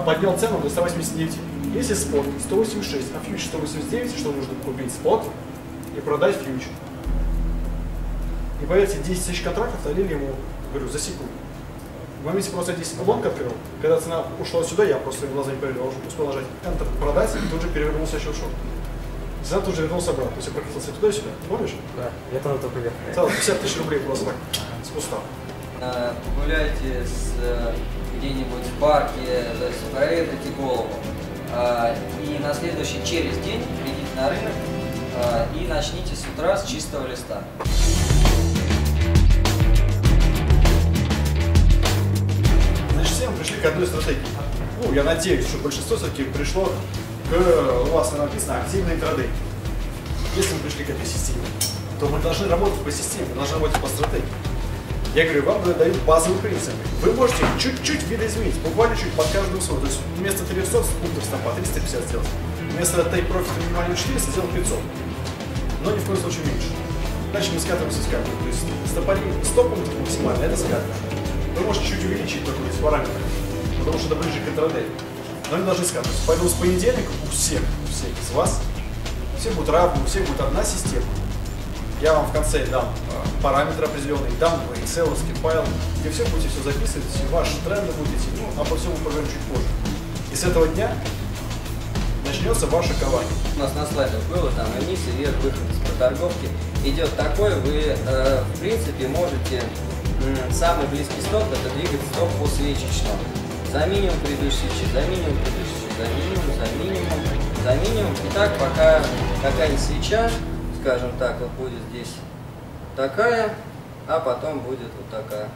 поднял цену до 189. Если спот 186, а фьюч 189, что нужно купить спот и продать фьюч. И поверьте, 10 тысяч контрактов долили ему, говорю, за секунду. В моменте просто 10 лонг открыл, когда цена ушла сюда, я просто глаза не поверил, успел нажать Enter, продать, и тут же перевернулся еще в шорт. Цена тут же вернулся обратно, то есть я прокатился туда-сюда, помнишь? Да, я тоже только вверх. Целых 50 тысяч рублей просто так, с куста. Э, Погуляйте с, э, где-нибудь в парке, то есть проветрите голову. И на следующий, через день, придите на рынок и начните с утра с чистого листа. Значит, все мы пришли к одной стратегии. Ну, я надеюсь, что большинство все-таки пришло к, у вас написано, активный интрадей. Если мы пришли к этой системе, то мы должны работать по системе, мы должны работать по стратегии. Я говорю, вам дают базовые принципы. Вы можете чуть-чуть видоизменить, буквально чуть под каждую условие. То есть вместо 300 пунктов стопа 350 сделать. Вместо take profit минимального 400 сделать 500. Но ни в коем случае меньше. Дальше мы скатываемся с скатываем. То есть стопори 100 пунктов максимально, это скатывание. Вы можете чуть увеличить только эти параметры, потому что это ближе к интрадею. Но они должны скатываться. Поэтому с понедельника у всех, у всех из вас, все будут равны, у всех будет одна система. Я вам в конце дам э, параметры определенные, дам Excel, файл, где все будете все записывать, все ваши тренды будете, ну, а по всему поговорим чуть позже. И с этого дня начнется ваше кование. У нас на слайдах было там и вниз, и вверх, выход из проторговки. Идет такой, вы э, в принципе можете самый близкий стоп это двигать стоп по свечечному. За минимум предыдущий, за минимум предыдущий, за минимум, за минимум, за минимум. И так пока какая-нибудь свеча, скажем так, вот будет здесь такая, а потом будет вот такая.